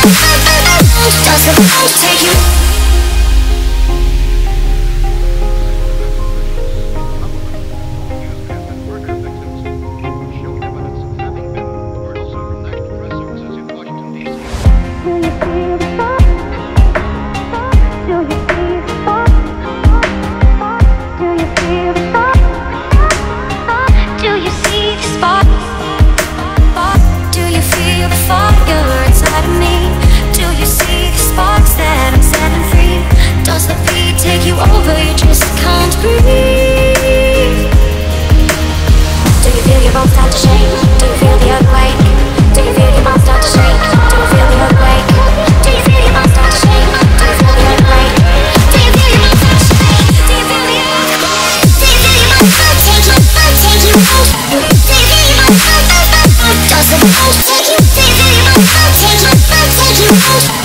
Doesn't take you Oh,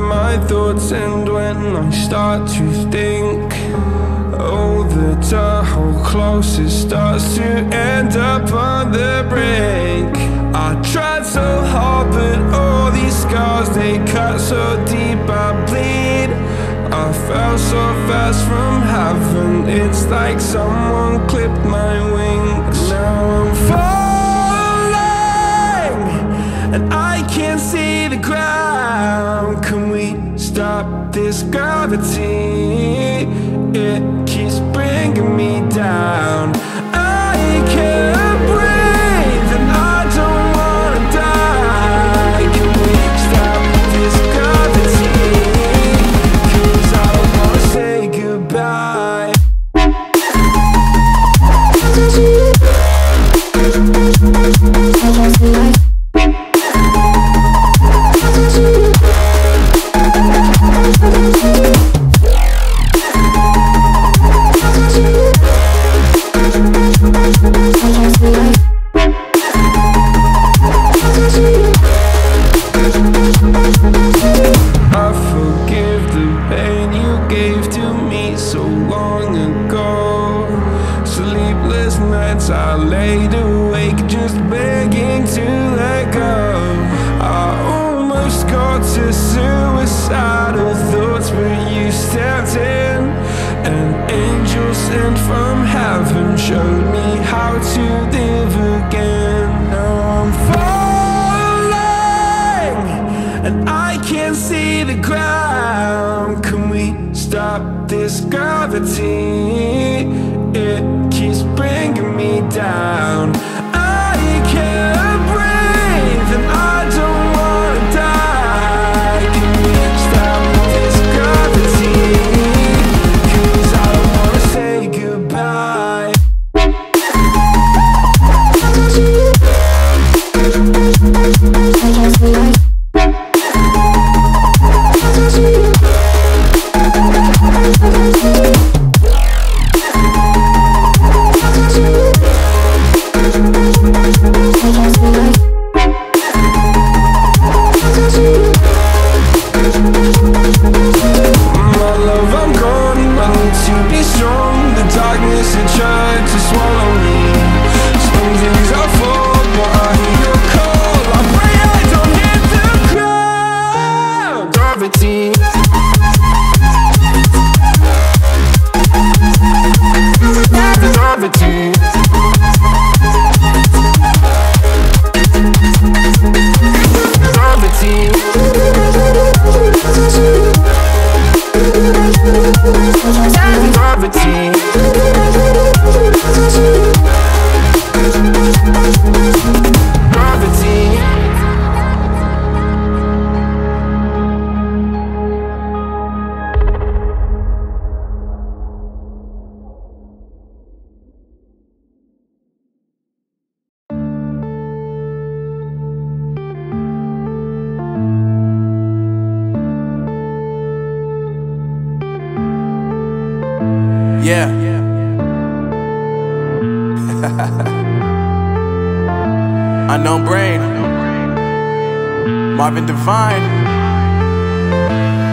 my thoughts, and when I start to think, oh, the door how close it starts to end up on the brink. I tried so hard, but all these scars they cut so deep, I bleed. I fell so fast from heaven, it's like someone clipped my wings. Now I'm falling, and I this gravity? From heaven showed me how to The darkness it tried to swallow me. Some days I fall, but I hear your call. I pray I don't hit the ground. Gravity. Gravity. Gravity. Yeah. Unknown brain. Marvin Divine.